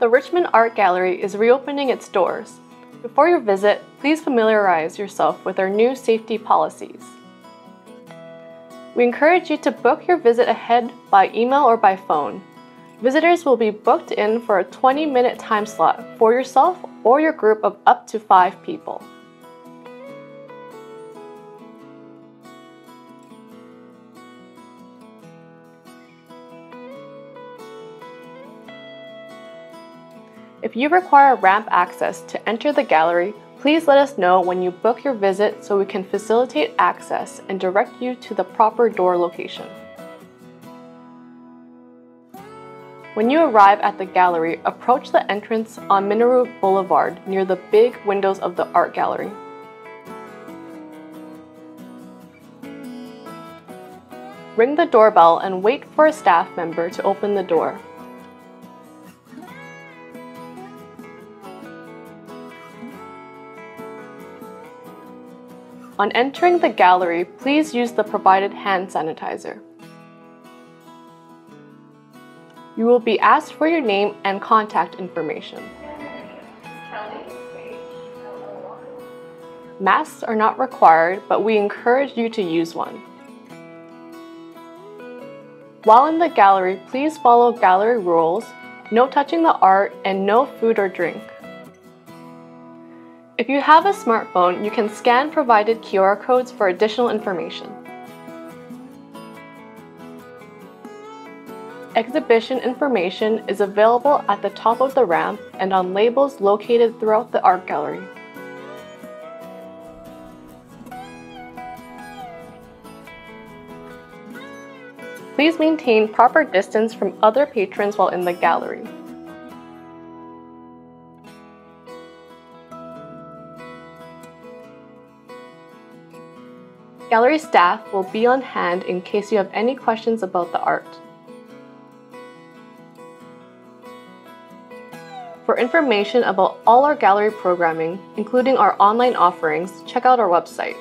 The Richmond Art Gallery is reopening its doors. Before your visit, please familiarize yourself with our new safety policies. We encourage you to book your visit ahead by email or by phone. Visitors will be booked in for a 20 minute time slot for yourself or your group of up to five people. If you require ramp access to enter the gallery, please let us know when you book your visit so we can facilitate access and direct you to the proper door location. When you arrive at the gallery, approach the entrance on Minoru Boulevard near the big windows of the art gallery. Ring the doorbell and wait for a staff member to open the door. On entering the gallery, please use the provided hand sanitizer. You will be asked for your name and contact information. Masks are not required, but we encourage you to use one. While in the gallery, please follow gallery rules, no touching the art, and no food or drink. If you have a smartphone, you can scan provided QR codes for additional information. Exhibition information is available at the top of the ramp and on labels located throughout the art gallery. Please maintain proper distance from other patrons while in the gallery. Gallery staff will be on hand in case you have any questions about the art. For information about all our gallery programming, including our online offerings, check out our website.